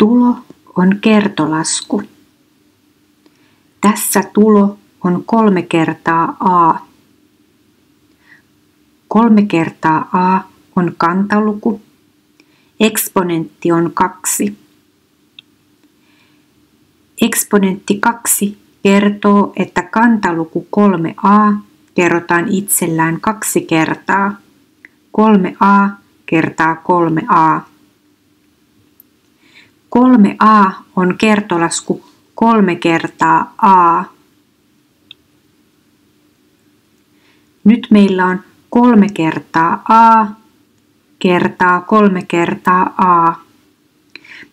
Tulo on kertolasku. Tässä tulo on kolme kertaa A. Kolme kertaa A on kantaluku. Eksponentti on kaksi. Eksponentti 2 kertoo, että kantaluku 3a kerrotaan itsellään kaksi kertaa. 3a kertaa 3a. 3a on kertolasku kolme kertaa a. Nyt meillä on kolme kertaa a kertaa kolme kertaa a.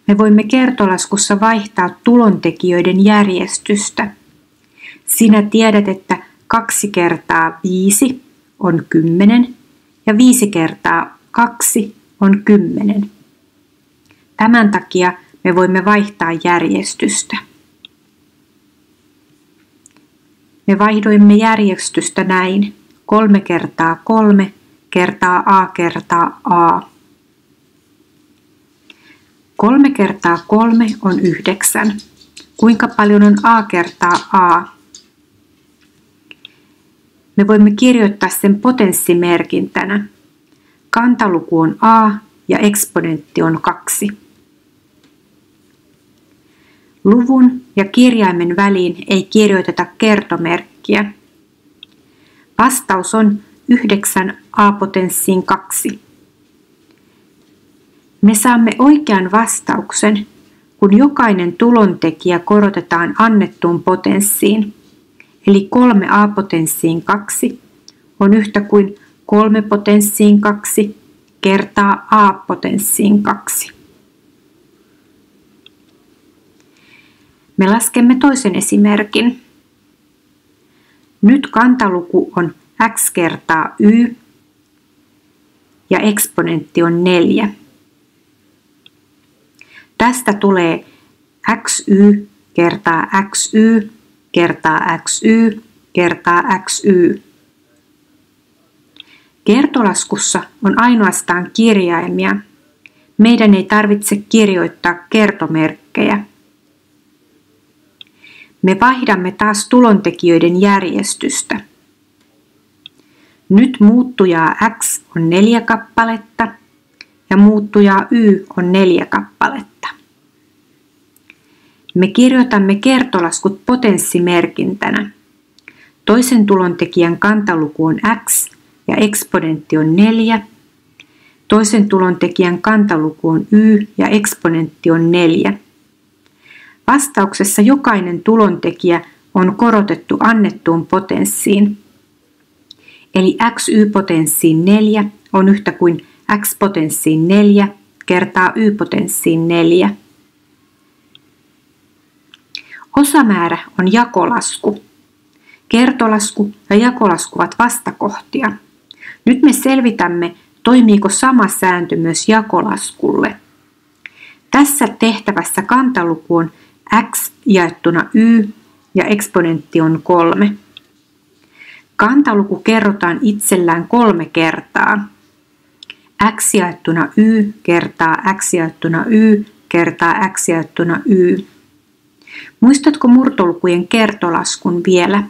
Me voimme kertolaskussa vaihtaa tulontekijöiden järjestystä. Sinä tiedät, että kaksi kertaa viisi on kymmenen ja viisi kertaa kaksi on kymmenen. Tämän takia me voimme vaihtaa järjestystä. Me vaihdoimme järjestystä näin. Kolme kertaa kolme kertaa a kertaa a. Kolme kertaa kolme on yhdeksän. Kuinka paljon on a kertaa a? Me voimme kirjoittaa sen potenssimerkintänä. Kantaluku on a ja eksponentti on kaksi. Luvun ja kirjaimen väliin ei kirjoiteta kertomerkkiä. Vastaus on 9 a-potenssiin 2. Me saamme oikean vastauksen, kun jokainen tulontekijä korotetaan annettuun potenssiin, eli 3 a-potenssiin 2 on yhtä kuin 3 potenssiin 2 kertaa a-potenssiin 2. Me laskemme toisen esimerkin. Nyt kantaluku on x kertaa y ja eksponentti on 4. Tästä tulee xy kertaa xy kertaa xy kertaa xy. Kertolaskussa on ainoastaan kirjaimia. Meidän ei tarvitse kirjoittaa kertomerkkejä. Me vaihdamme taas tulontekijöiden järjestystä. Nyt muuttujaa x on neljä kappaletta ja muuttujaa y on neljä kappaletta. Me kirjoitamme kertolaskut potenssimerkintänä. Toisen tulontekijän kantaluku on x ja eksponentti on 4. Toisen tulontekijän kantaluku on y ja eksponentti on 4. Vastauksessa jokainen tulontekijä on korotettu annettuun potenssiin. Eli xy-potenssiin 4 on yhtä kuin x-potenssiin 4 kertaa y-potenssiin 4. Osamäärä on jakolasku. Kertolasku ja jakolasku ovat vastakohtia. Nyt me selvitämme, toimiiko sama sääntö myös jakolaskulle. Tässä tehtävässä kantaluku on x jaettuna y ja eksponentti on 3. Kantaluku kerrotaan itsellään kolme kertaa. x jaettuna y kertaa x jaettuna y kertaa x jaettuna y. Muistatko murtolukujen kertolaskun vielä?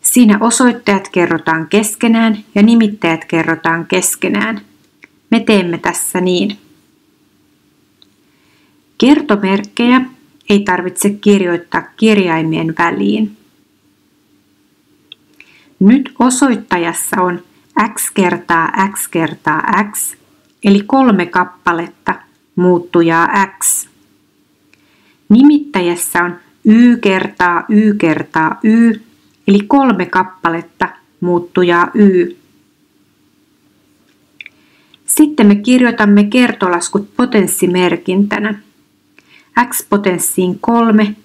Siinä osoittajat kerrotaan keskenään ja nimittäjät kerrotaan keskenään. Me teemme tässä niin. Kertomerkkejä ei tarvitse kirjoittaa kirjaimien väliin. Nyt osoittajassa on x kertaa x kertaa x, eli kolme kappaletta muuttujaa x. Nimittäjässä on y kertaa y kertaa y, eli kolme kappaletta muuttujaa y. Sitten me kirjoitamme kertolaskut potenssimerkintänä. X-potenssiin 3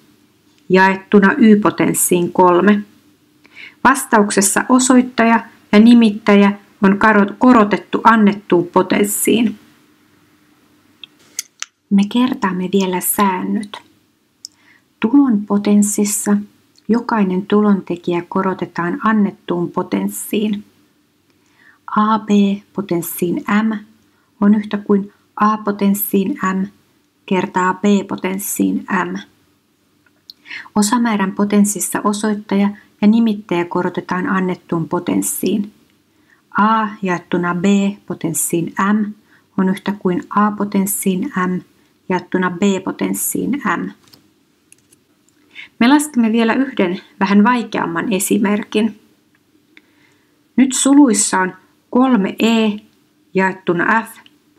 jaettuna y-potenssiin 3. Vastauksessa osoittaja ja nimittäjä on korotettu annettuun potenssiin. Me kertaamme vielä säännöt. Tulon potenssissa jokainen tulontekijä korotetaan annettuun potenssiin. AB potenssiin M on yhtä kuin A potenssiin M kertaa b potenssiin m. Osamäärän potenssissa osoittaja ja nimittäjä korotetaan annettuun potenssiin. A jaettuna B potenssiin M on yhtä kuin A potenssiin M jaettuna B potenssiin M. Me laskemme vielä yhden vähän vaikeamman esimerkin. Nyt suluissa on 3e jaettuna f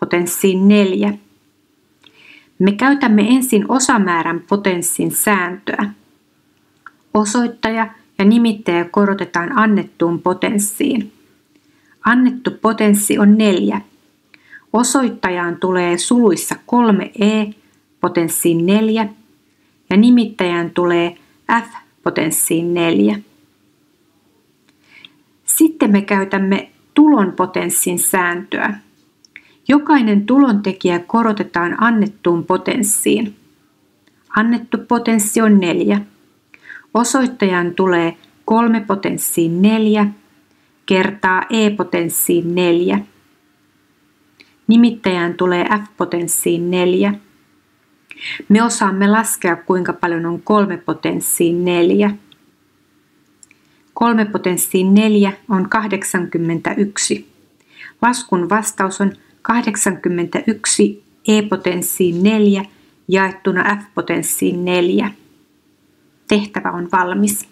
potenssiin 4. Me käytämme ensin osamäärän potenssin sääntöä. Osoittaja ja nimittäjä korotetaan annettuun potenssiin. Annettu potenssi on 4. Osoittajaan tulee suluissa 3e potenssiin 4 ja nimittäjään tulee f potenssiin 4. Sitten me käytämme tulon potenssin sääntöä. Jokainen tulontekijä korotetaan annettuun potenssiin. Annettu potenssi on 4. Osoittajan tulee 3 potenssiin 4 kertaa e-potenssiin 4. Nimittäjään tulee f-potenssiin 4. Me osaamme laskea, kuinka paljon on 3 potenssiin 4. 3 potenssiin 4 on 81. Laskun vastaus on 81 e-potenssiin 4 jaettuna f-potenssiin 4. Tehtävä on valmis.